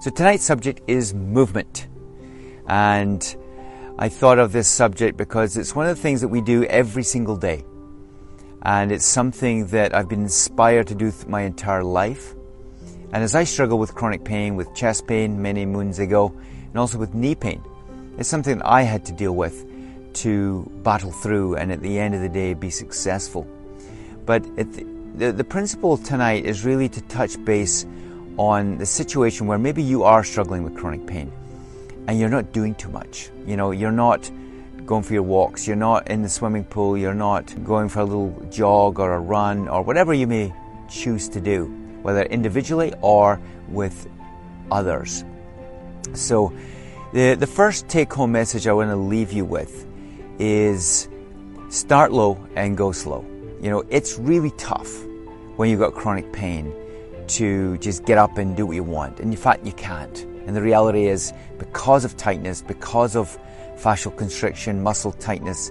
So tonight's subject is movement. And I thought of this subject because it's one of the things that we do every single day. And it's something that I've been inspired to do my entire life. And as I struggle with chronic pain, with chest pain many moons ago, and also with knee pain, it's something that I had to deal with to battle through and at the end of the day be successful. But the, the, the principle tonight is really to touch base on the situation where maybe you are struggling with chronic pain and you're not doing too much. You know, you're not going for your walks, you're not in the swimming pool, you're not going for a little jog or a run or whatever you may choose to do, whether individually or with others. So, the, the first take home message I want to leave you with is start low and go slow. You know, it's really tough when you've got chronic pain to just get up and do what you want. And in fact, you can't. And the reality is, because of tightness, because of fascial constriction, muscle tightness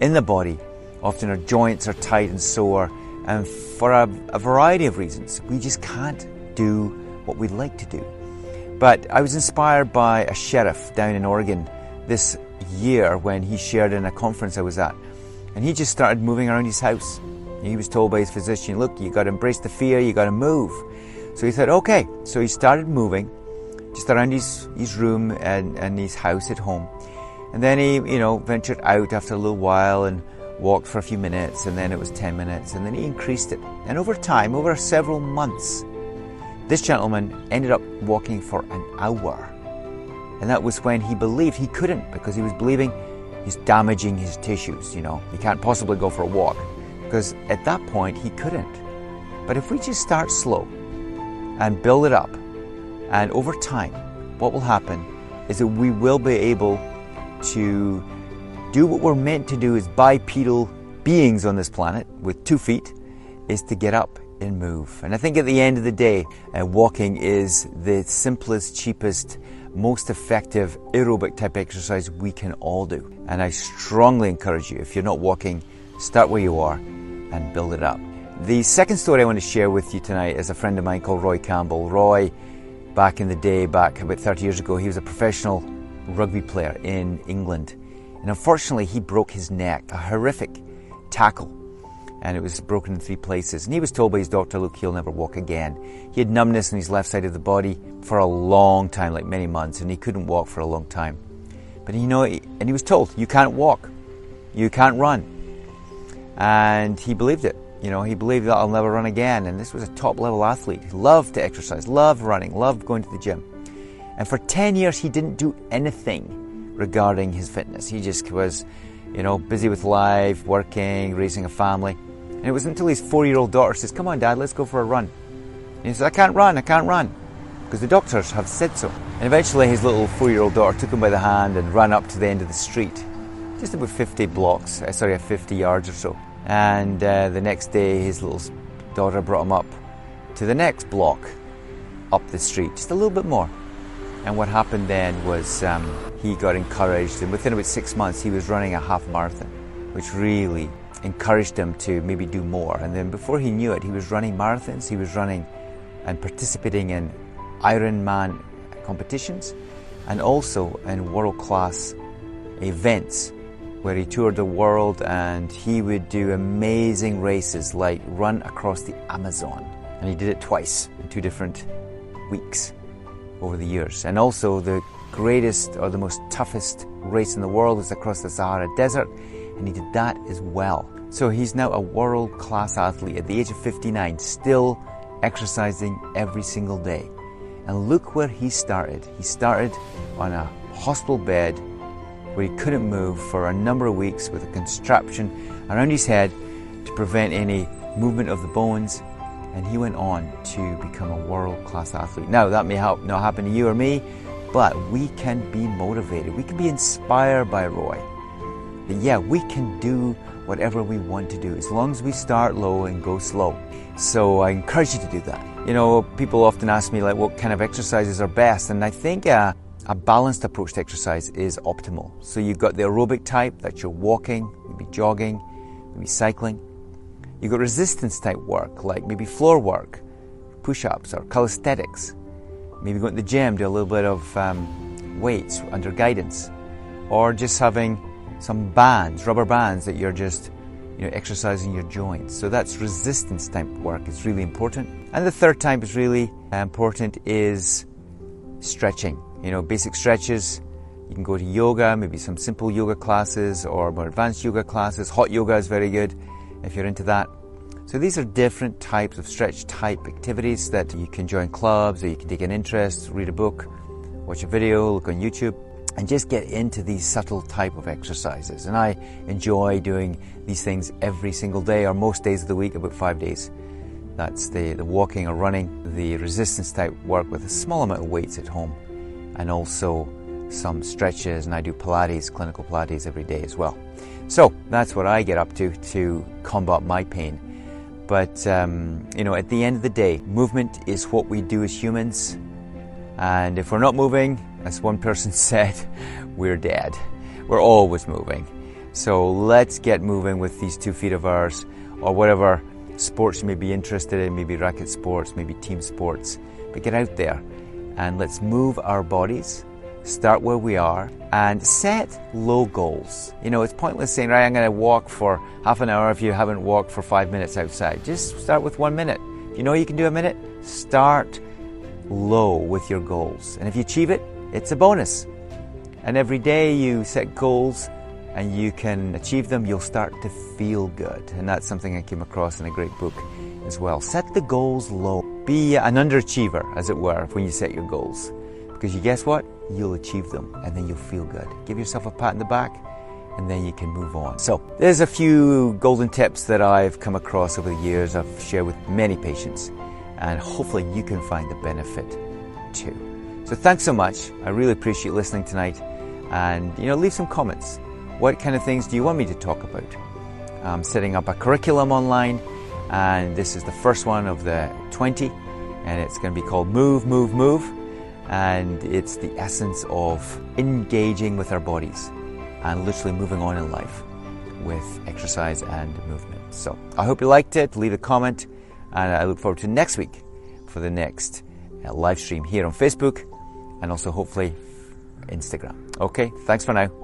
in the body, often our joints are tight and sore, and for a, a variety of reasons, we just can't do what we'd like to do. But I was inspired by a sheriff down in Oregon this year when he shared in a conference I was at. And he just started moving around his house. He was told by his physician, look, you got to embrace the fear, you got to move. So he said, okay. So he started moving just around his, his room and, and his house at home. And then he, you know, ventured out after a little while and walked for a few minutes, and then it was 10 minutes, and then he increased it. And over time, over several months, this gentleman ended up walking for an hour. And that was when he believed he couldn't because he was believing he's damaging his tissues, you know. He can't possibly go for a walk because at that point he couldn't. But if we just start slow, and build it up. And over time, what will happen is that we will be able to do what we're meant to do as bipedal beings on this planet with two feet is to get up and move. And I think at the end of the day, uh, walking is the simplest, cheapest, most effective aerobic type exercise we can all do. And I strongly encourage you, if you're not walking, start where you are and build it up. The second story I want to share with you tonight is a friend of mine called Roy Campbell. Roy, back in the day, back about 30 years ago, he was a professional rugby player in England. And unfortunately, he broke his neck, a horrific tackle, and it was broken in three places. And he was told by his doctor, look, he'll never walk again. He had numbness in his left side of the body for a long time, like many months, and he couldn't walk for a long time. But you know, and he was told, you can't walk, you can't run. And he believed it. You know, he believed that I'll never run again. And this was a top level athlete. He loved to exercise, loved running, loved going to the gym. And for 10 years, he didn't do anything regarding his fitness. He just was, you know, busy with life, working, raising a family. And it was until his four year old daughter says, Come on, dad, let's go for a run. And he says, I can't run, I can't run. Because the doctors have said so. And eventually, his little four year old daughter took him by the hand and ran up to the end of the street, just about 50 blocks, uh, sorry, 50 yards or so. And uh, the next day, his little daughter brought him up to the next block up the street, just a little bit more. And what happened then was um, he got encouraged, and within about six months, he was running a half marathon, which really encouraged him to maybe do more. And then before he knew it, he was running marathons, he was running and participating in Ironman competitions and also in world class events where he toured the world and he would do amazing races like run across the Amazon. And he did it twice in two different weeks over the years. And also, the greatest or the most toughest race in the world is across the Sahara Desert, and he did that as well. So he's now a world class athlete at the age of 59, still exercising every single day. And look where he started. He started on a hospital bed where he couldn't move for a number of weeks with a contraption around his head to prevent any movement of the bones. And he went on to become a world class athlete. Now, that may help not happen to you or me, but we can be motivated. We can be inspired by Roy. Yeah, we can do whatever we want to do as long as we start low and go slow. So I encourage you to do that. You know, people often ask me, like, what kind of exercises are best? And I think uh, a balanced approach to exercise is optimal. So you've got the aerobic type, that you're walking, maybe jogging, maybe cycling. You've got resistance type work, like maybe floor work, push ups, or calisthenics. Maybe going to the gym, do a little bit of um, weights under guidance, or just having some bands, rubber bands that you're just you know, exercising your joints. So that's resistance type work. It's really important. And the third type is really uh, important is stretching. You know, basic stretches. You can go to yoga, maybe some simple yoga classes or more advanced yoga classes. Hot yoga is very good if you're into that. So these are different types of stretch type activities that you can join clubs or you can take an interest, read a book, watch a video, look on YouTube and just get into these subtle type of exercises. And I enjoy doing these things every single day or most days of the week, about five days. That's the, the walking or running, the resistance type work with a small amount of weights at home, and also some stretches. And I do Pilates, clinical Pilates every day as well. So that's what I get up to to combat my pain. But, um, you know, at the end of the day, movement is what we do as humans. And if we're not moving, as one person said, we're dead. We're always moving. So let's get moving with these two feet of ours or whatever sports you may be interested in, maybe racket sports, maybe team sports. But get out there and let's move our bodies, start where we are, and set low goals. You know, it's pointless saying, right, I'm going to walk for half an hour if you haven't walked for five minutes outside. Just start with one minute. If you know you can do a minute, start low with your goals. And if you achieve it, it's a bonus. And every day you set goals and you can achieve them, you'll start to feel good. And that's something I came across in a great book as well. Set the goals low. Be an underachiever, as it were, when you set your goals. Because you guess what? You'll achieve them and then you'll feel good. Give yourself a pat in the back and then you can move on. So, there's a few golden tips that I've come across over the years. I've shared with many patients, and hopefully you can find the benefit too. So thanks so much. I really appreciate listening tonight. And, you know, leave some comments. What kind of things do you want me to talk about? I'm setting up a curriculum online, and this is the first one of the 20, and it's going to be called Move, Move, Move. And it's the essence of engaging with our bodies and literally moving on in life with exercise and movement. So I hope you liked it. Leave a comment, and I look forward to next week for the next uh, live stream here on Facebook and also hopefully Instagram. Okay, thanks for now.